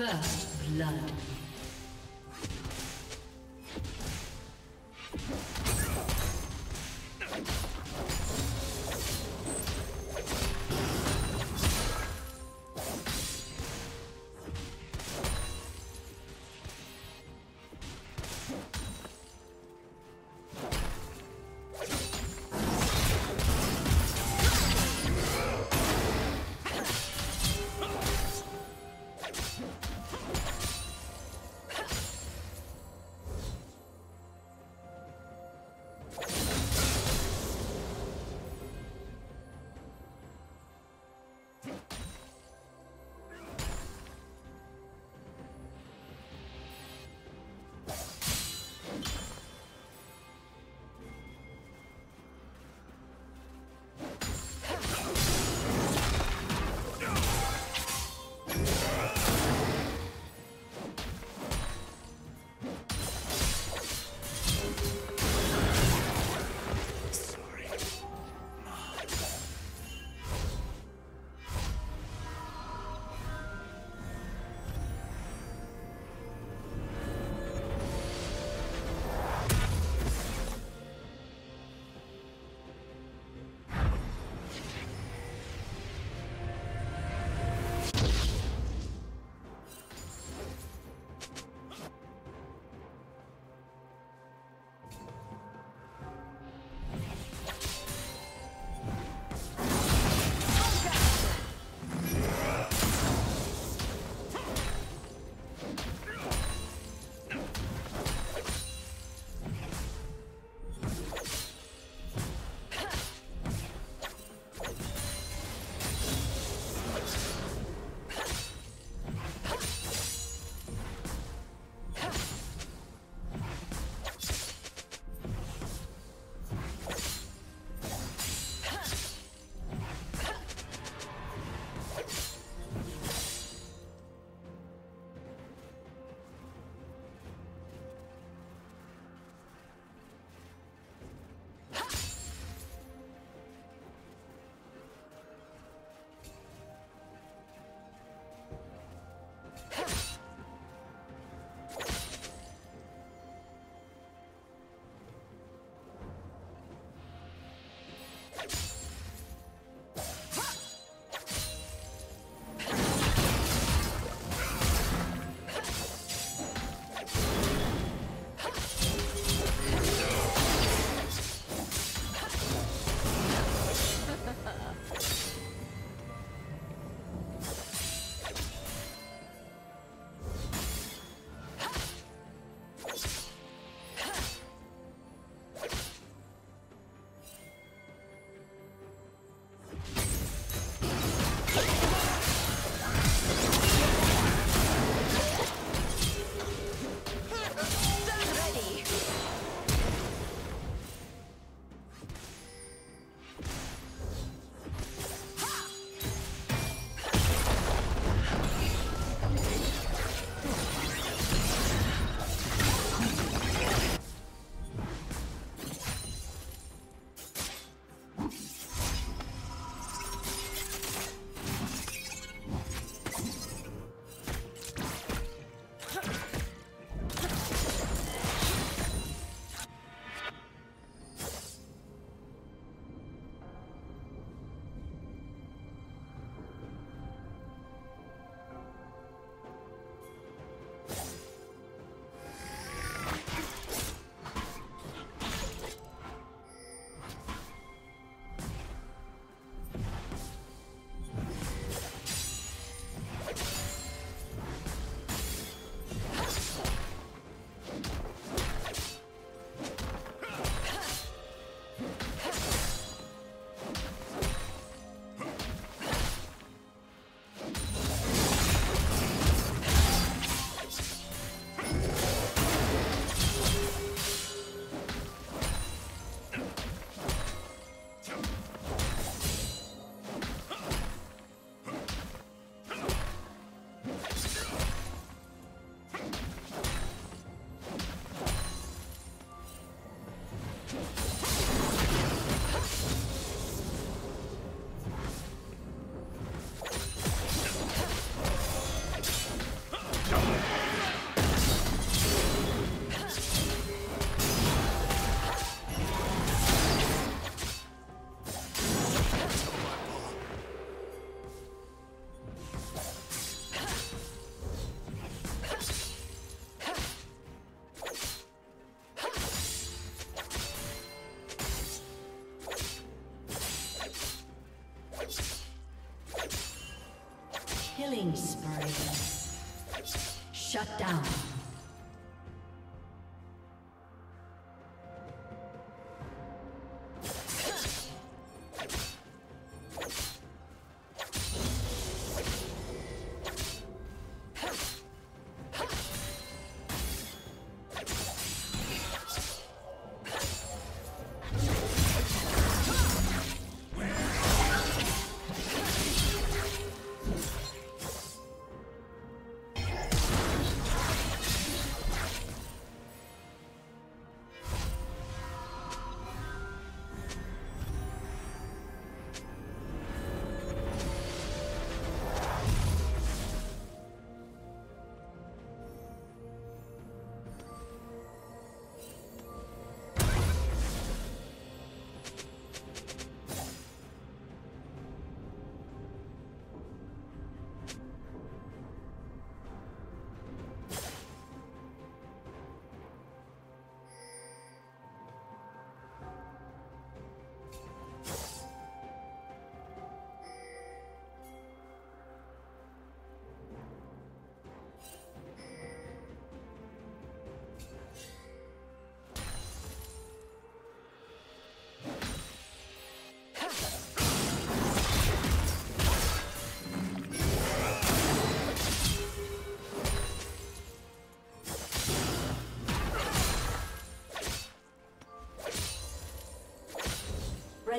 First blood. Huh.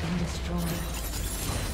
Been destroyed.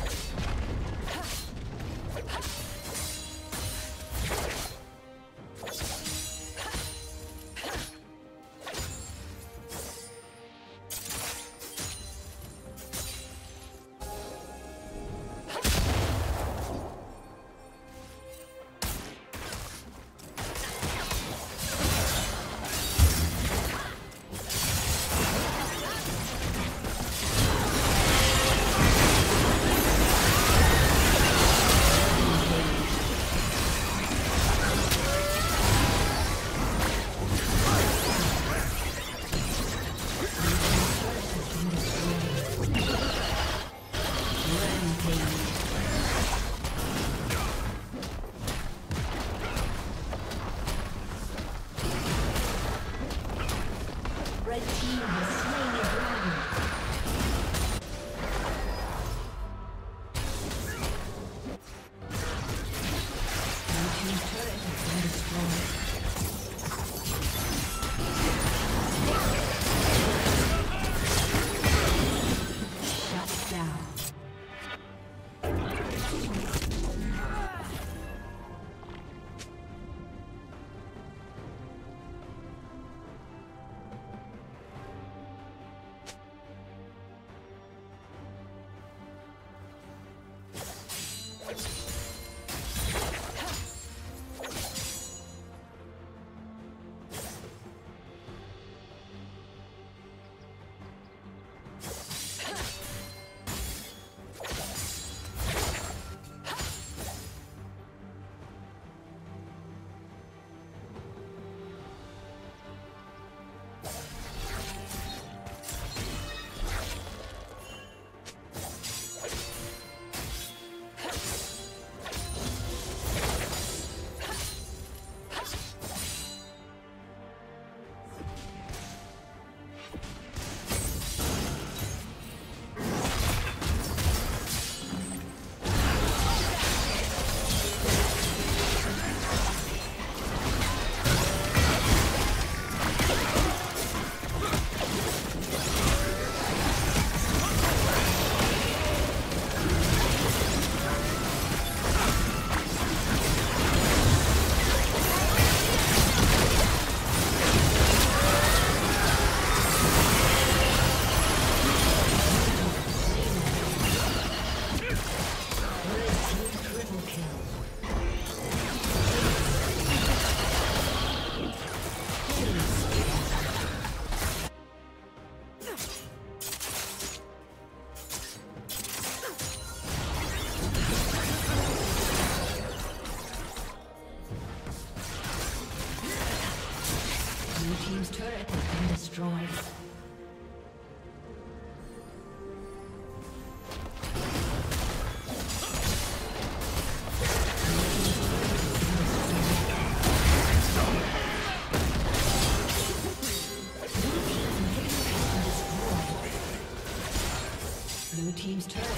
Team's turret